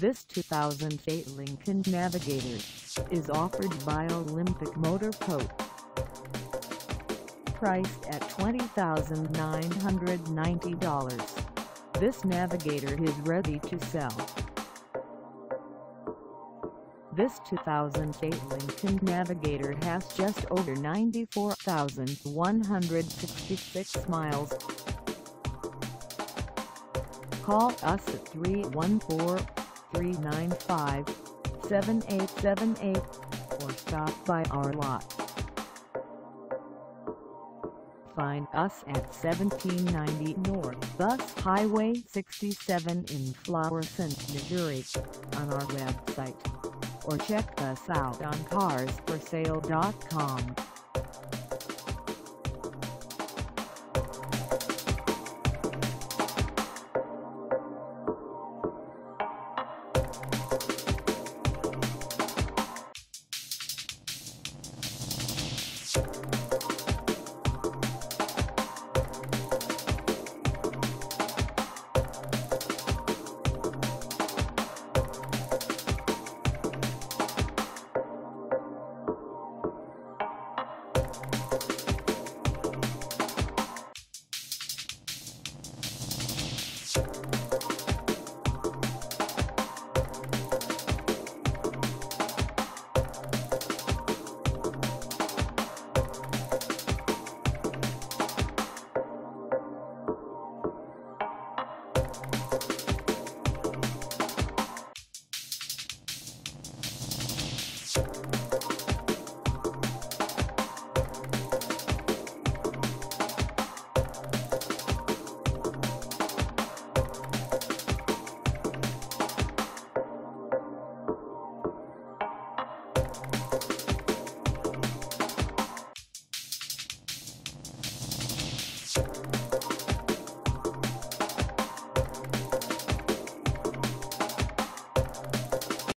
This 2008 Lincoln Navigator is offered by Olympic Motor Co. Priced at $20,990, this Navigator is ready to sell. This 2008 Lincoln Navigator has just over 94,166 miles. Call us at 314-395-7878 or stop by our lot. Find us at 1790 North Bus Highway 67 in Florissant, Missouri on our website or check us out on carsforsale.com.